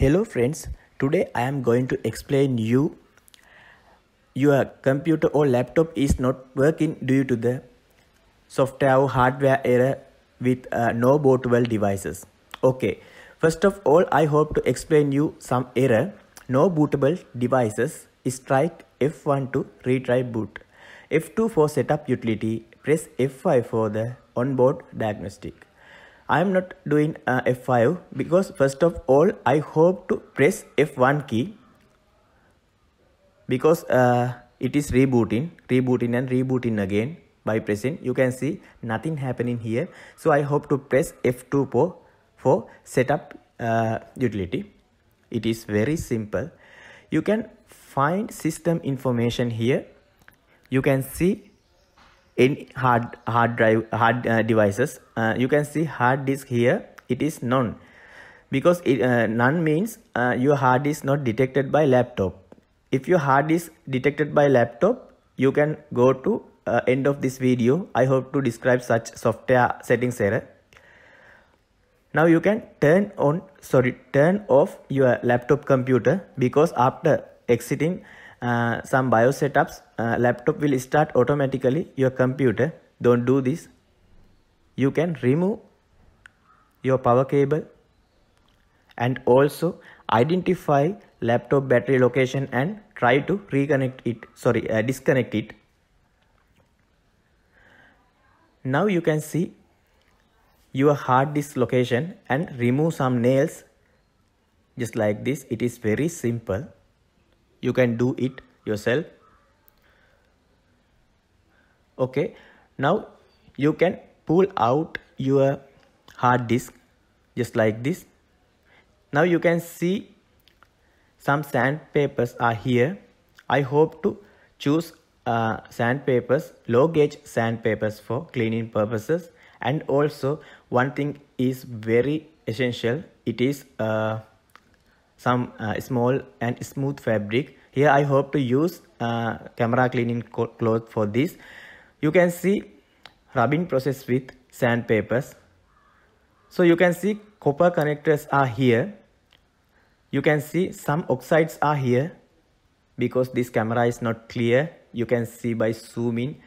Hello friends, today I am going to explain you your computer or laptop is not working due to the software or hardware error with uh, no bootable devices. Okay, first of all I hope to explain you some error. No bootable devices, strike F1 to retry boot. F2 for setup utility, press F5 for the onboard diagnostic. I am not doing uh, F5 because first of all I hope to press F1 key because uh, it is rebooting rebooting and rebooting again by pressing. You can see nothing happening here. So I hope to press F2 for, for setup uh, utility. It is very simple. You can find system information here. You can see in hard hard drive hard uh, devices uh, you can see hard disk here it is none. Because it, uh, none means uh, your hard is not detected by laptop. If your hard is detected by laptop you can go to uh, end of this video. I hope to describe such software settings error now you can turn on sorry turn off your laptop computer because after exiting uh, some BIOS setups, uh, laptop will start automatically your computer. Don't do this. You can remove your power cable and also identify laptop battery location and try to reconnect it sorry uh, disconnect it now you can see your hard disk location and remove some nails just like this it is very simple you can do it yourself. Okay. Now you can pull out your hard disk just like this. Now you can see some sandpapers are here. I hope to choose uh, sandpapers low gauge sandpapers for cleaning purposes. And also one thing is very essential. It is uh, some uh, small and smooth fabric. Here I hope to use uh, camera cleaning cloth for this. You can see rubbing process with sandpapers. So you can see copper connectors are here. You can see some oxides are here because this camera is not clear. You can see by zooming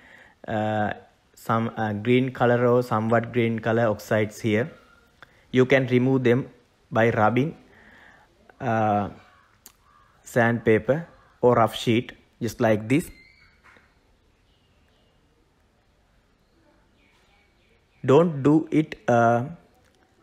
uh, some uh, green color or somewhat green color oxides here. You can remove them by rubbing uh, sandpaper or rough sheet just like this. Don't do it uh,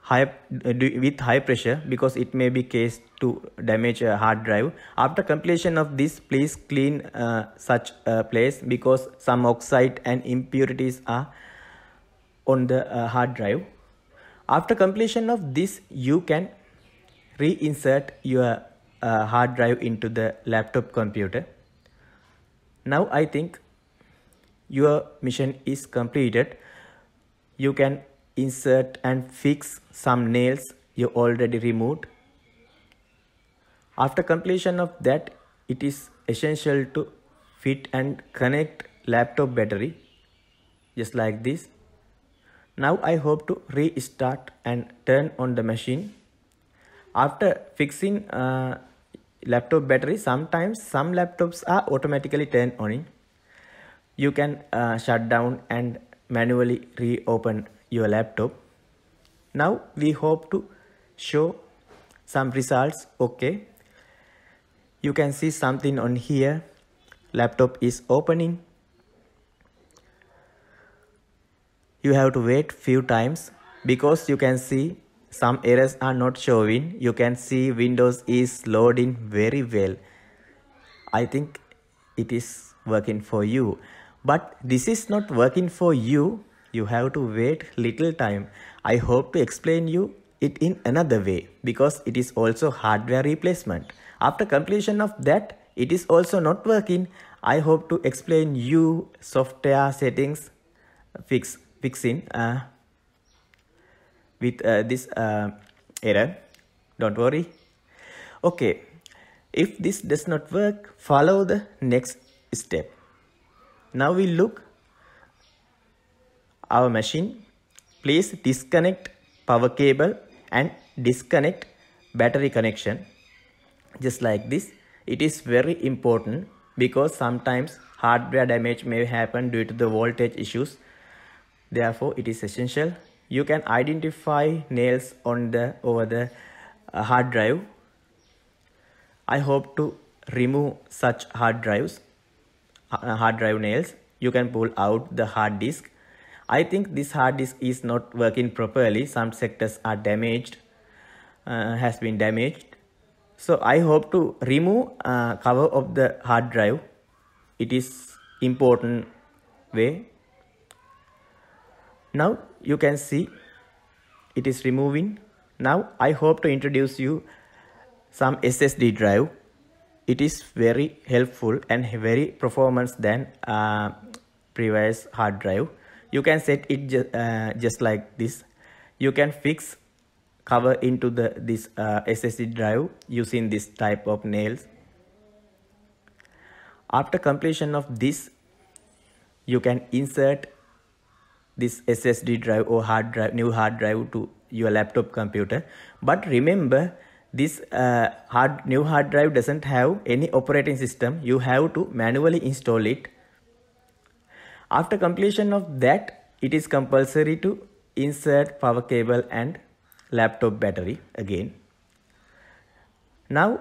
high uh, with high pressure because it may be case to damage a hard drive. After completion of this please clean uh, such a place because some oxide and impurities are on the uh, hard drive. After completion of this you can reinsert your uh, hard drive into the laptop computer. Now I think your mission is completed. You can insert and fix some nails you already removed. After completion of that it is essential to fit and connect laptop battery just like this. Now I hope to restart and turn on the machine after fixing uh, laptop battery sometimes some laptops are automatically turned on. You can uh, shut down and manually reopen your laptop. Now we hope to show some results okay? You can see something on here. Laptop is opening. You have to wait few times because you can see some errors are not showing. You can see windows is loading very well. I think it is working for you. But this is not working for you. You have to wait little time. I hope to explain you it in another way because it is also hardware replacement. After completion of that it is also not working. I hope to explain you software settings fix fixing uh, with uh, this uh, error. Don't worry. Okay. If this does not work follow the next step. Now we look our machine. Please disconnect power cable and disconnect battery connection. Just like this. It is very important because sometimes hardware damage may happen due to the voltage issues. Therefore it is essential you can identify nails on the over the uh, hard drive. I hope to remove such hard drives uh, hard drive nails. You can pull out the hard disk. I think this hard disk is not working properly. Some sectors are damaged uh, has been damaged. So i hope to remove uh, cover of the hard drive. It is important way now you can see it is removing. Now i hope to introduce you some ssd drive. It is very helpful and very performance than uh, previous hard drive. You can set it ju uh, just like this. You can fix cover into the this uh, ssd drive using this type of nails. After completion of this you can insert this ssd drive or hard drive new hard drive to your laptop computer. But remember this uh, hard new hard drive doesn't have any operating system. You have to manually install it. After completion of that it is compulsory to insert power cable and laptop battery again. Now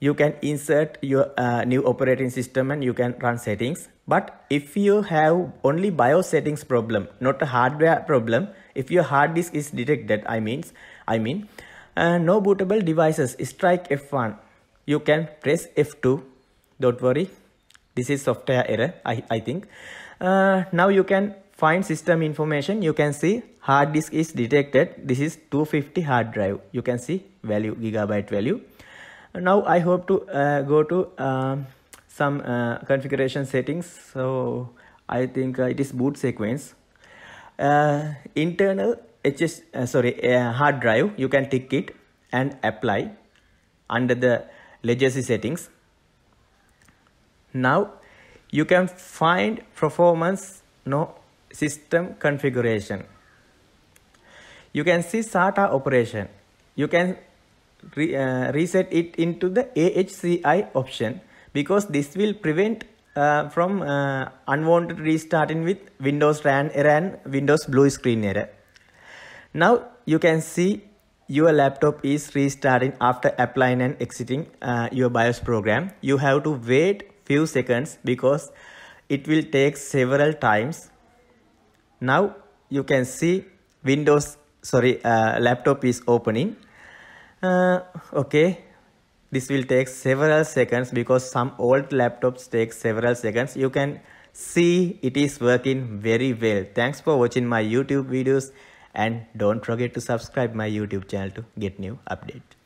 you can insert your uh, new operating system and you can run settings. But if you have only BIOS settings problem not a hardware problem if your hard disk is detected i means i mean uh, no bootable devices strike f1 you can press f2 don't worry. This is software error i, I think. Uh, now you can find system information. You can see hard disk is detected. This is 250 hard drive. You can see value gigabyte value now i hope to uh, go to uh, some uh, configuration settings. So i think uh, it is boot sequence. Uh, internal HS uh, sorry uh, hard drive you can tick it and apply under the legacy settings. Now you can find performance no system configuration. You can see SATA operation. You can re, uh, reset it into the AHCI option because this will prevent uh, from uh, unwanted restarting with Windows RAN error and Windows blue screen error now you can see your laptop is restarting after applying and exiting uh, your BIOS program. You have to wait few seconds because it will take several times. Now you can see Windows, sorry, uh, laptop is opening. Uh, okay, this will take several seconds because some old laptops take several seconds. You can see it is working very well. Thanks for watching my YouTube videos and don't forget to subscribe my youtube channel to get new update